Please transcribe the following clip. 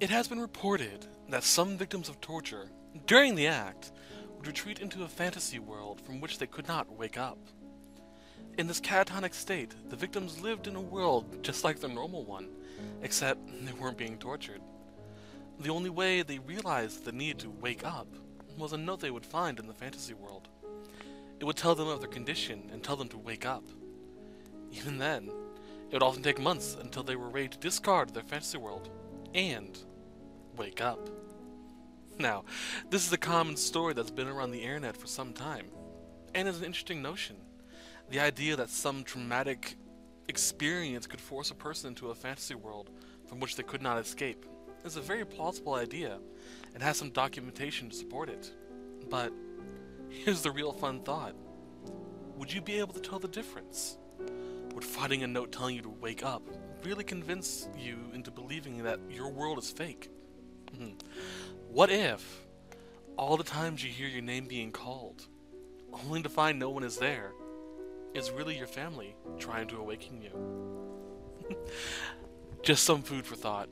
It has been reported that some victims of torture, during the act, would retreat into a fantasy world from which they could not wake up. In this catatonic state, the victims lived in a world just like the normal one, except they weren't being tortured. The only way they realized the need to wake up was a note they would find in the fantasy world. It would tell them of their condition and tell them to wake up. Even then, it would often take months until they were ready to discard their fantasy world and wake up. Now, this is a common story that's been around the internet for some time, and is an interesting notion. The idea that some traumatic experience could force a person into a fantasy world from which they could not escape is a very plausible idea and has some documentation to support it. But here's the real fun thought. Would you be able to tell the difference? Would finding a note telling you to wake up really convince you into believing that your world is fake? Hmm. what if all the times you hear your name being called, only to find no one is there, is really your family trying to awaken you? Just some food for thought.